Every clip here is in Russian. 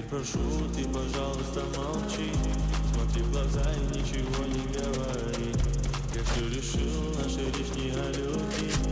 прошу, ты, пожалуйста, молчи. Смотри в глаза и ничего не говори. Я все решил, наши лишние алюки Просто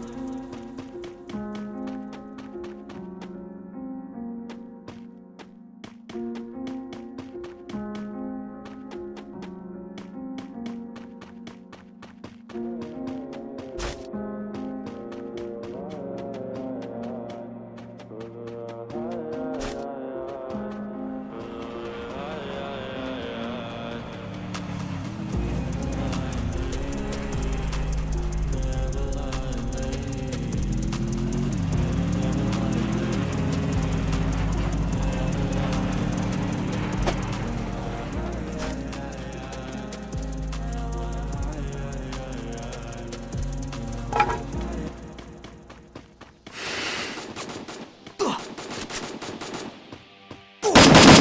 Oh!